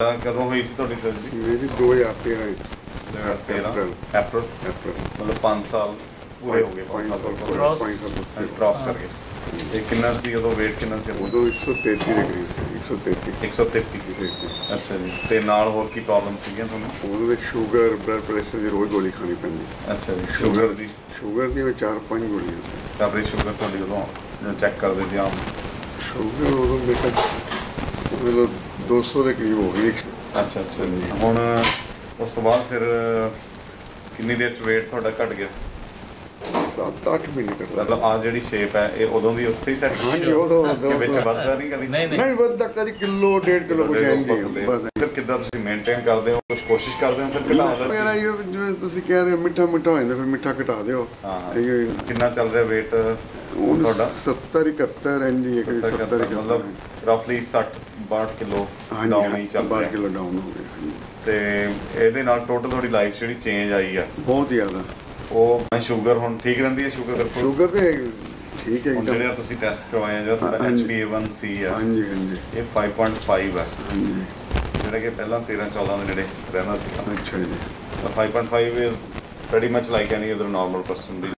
ਤਾਂ ਕਦੋਂ ਹੋਈ ਸੀ ਤੁਹਾਡੀ ਸਰਜਰੀ ਮੇਰੀ 2013 ਵਿੱਚ। 2013 April। ਅਪ੍ਰੈਲ ਅਪ੍ਰੈਲ ਮਤਲਬ 5 ਸਾਲ ਪੂਰੇ ਹੋ ਗਏ 5 ਸਾਲ। ਕ੍ਰਾਸ ਕਰ ਗਏ ਇਹ ਕਿੰਨਾ ਸੀ ਉਦੋਂ weight ਕਿੰਨਾ ਸੀ ਉਦੋਂ ਉਦੋਂ 133 ਦੇ ਕਰੀਬ ਸੀ 133 133 ਅੱਛਾ ਜੀ। ਤੇ ਨਾਲ ਹੋਰ ਕੀ ਪ੍ਰੋਬਲਮ ਸੀਗੀਆਂ ਤੁਹਾਨੂੰ? ਉਦੋਂ ਦੇ ਸ਼ੂਗਰ ਬਲੱਡ ਪ੍ਰੈਸ਼ਰ ਦੀ ਰੋਜ਼ ਗੋਲੀ ਖਾਣੀ ਪੈਂਦੀ। ਅੱਛਾ ਜੀ। ਸ਼ੂਗਰ ਦੀ? ਸ਼ੂਗਰ ਦੀਆਂ ਚਾਰ ਪੰਜ ਗੋਲੀਆਂ ਸੀ। ਤਾਂ ਆਪਣੀ ਸ਼ੂਗਰ ਤੁਹਾਡੀ ਉਦੋਂ ਚੈੱਕ ਕਰਦੇ ਸੀ ਆਮ। ਸ਼ੂਗਰ ਉਦੋਂ ਮੇਰੇ ਕੋਲ 200 ਦੇ ਕਰੀਬ ਹੋ ਗਈ ਅੱਛਾ ਅੱਛਾ ਜੀ। ਹੁਣ ਉਸ ਤੋਂ ਬਾਅਦ ਫਿਰ ਕਿੰਨੀ ਦੇਰ ਚ weight ਤੁਹਾਡਾ ਘਟ ਗਿਆ? 7-8 ਮਹੀਨੇ ਕਰਦਾ ਮਤਲਬ ਆ ਜਿਹੜੀ ਸ਼ੇਪ ਹੈ ਇਹ ਉਦੋਂ ਦੀ ਉੱਥੇ ਹੀ ਸੈੱਟ ਹਾਂਜੀ, ਉਦੋਂ- ਉਦੋਂ- ਵਿੱਚ ਵੱਧਦਾ ਨਹੀਂ ਕਦੀ? ਨਹੀਂ ਨਹੀਂ। ਨਹੀਂ ਵੱਧਦਾ ਕਦੀ ਕਿਲੋ ਡੇਢ ਕਿਲੋ ਕੁ ਜਾਂਦੀ ਹੈ ਬਸ। ਫਿਰ ਕਿੱਦਾਂ ਤੁਸੀਂ ਮੇਨਟੇਨ ਕਰਦੇ ਹੋ? ਕੁਝ ਕੋਸ਼ਿਸ਼ ਕਰਦੇ ਹੋ ਫਿਰ ਘਟਾਉਣ ਮੇਰਾ ਦੀ ਇਹ ਜਿਵੇਂ ਤੁਸੀਂ ਕਹਿ ਰਹੇ ਹੋ ਮਿੱਠਾ ਮਿੱਠਾ ਹੋ ਜਾਂਦਾ ਫਿਰ ਮਿੱਠਾ ਘਟਾ ਦਿਓ। ਕਿੰਨਾ ਚੱਲ ਰਿਹਾ weight ਤੁਹਾਡਾ? 70 71 ਇੰਜੀ ਹੈ ਕਦੀ 70 ਮਤਲਬ ਰਫਲੀ 60 62 ਕਿਲੋ ਡਾਊਨ ਹੀ ਚੱਲ 12 ਰਿਹਾ। ਕਿਲੋ ਡਾਊਨ ਹੋ ਗਿਆ। ਤੇ ਇਹਦੇ ਨਾਲ ਟੋਟਲ ਤੁਹਾਡੀ ਲਾਈਫ ਜਿਹੜੀ ਚੇਂਜ ਆਈ ਆ? ਬਹੁਤ ਜ਼ਿਆਦਾ। ਉਹ ਸ਼ੂਗਰ ਹੁਣ ਠੀਕ ਰਹਿੰਦੀ ਹੈ ਸ਼ੂਗਰ ਬਿਲਕੁਲ? ਸ਼ੂਗਰ ਤੇ ਠੀਕ ਹੈ ਹੁਣ ਜਿਹੜੇ ਤੁਸੀਂ ਟੈਸਟ ਕਰਵਾਏ ਆ ਜਿਹੜਾ ਤੁਹਾਡਾ ਹਾਂਜੀ। HbA1c ਆ ਹਾਂਜੀ ਹਾਂਜੀ। ਇਹ 5.5 ਹੈ ਹਾਂਜੀ। ਜਿਹੜਾ ਕਿ ਪਹਿਲਾਂ 13 14 ਦੇ ਨੇੜੇ ਰਹਿੰਦਾ ਸੀ ਅੱਛਾ ਜੀ। 5.5 is pretty much like any other normal person the